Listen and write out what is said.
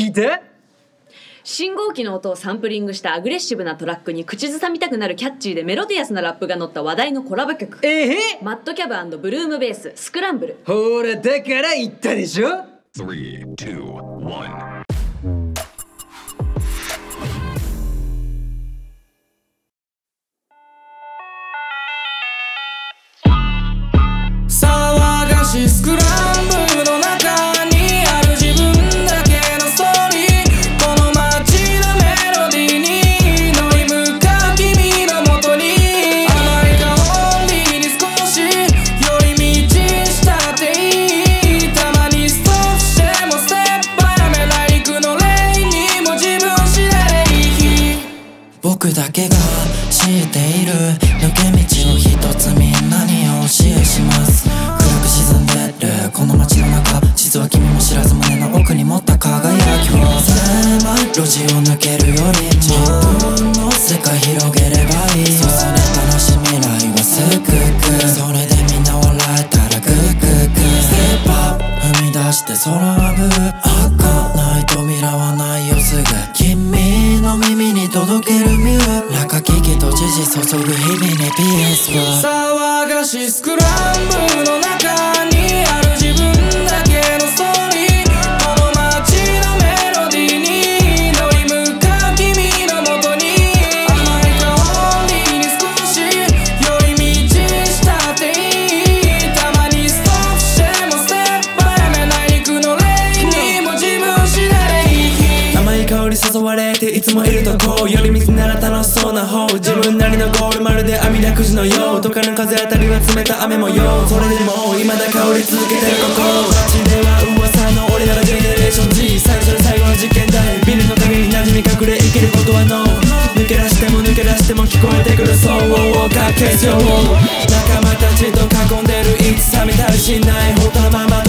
聞いて。信号機の音をサンプリングしたアグレッシブなトラックに口ずさみたくなるキャッチーでメロディアスなラップが乗った話題のコラボ曲。ええマッドキャブブルームベーススクランブル。ほらだから言ったでしょ？Three, two, one. 騒がしスクランが知っている。抜け道を一つみんなにお教えします。暗く沈んでる。この街の中実は君も知らず胸の奥に持った輝きを。狭い路地を抜けるよりし注ぐ日々にピースは。騒がしスクランブルの中にある。われていつもいるとこう寄り道なら楽しそうな方自分なりのゴールまるで網だくじのようとかの風当たりは冷た雨模様それでも未だ香り続けてるここ街では噂の俺らがジェネレーション G 最初で最後の実験台ビルの陰に馴染み隠れ生きることは No 抜け出しても抜け出しても聞こえてくる。騒音をかけよう仲間たちと囲んでる。いつ冷めたりしない本当のまま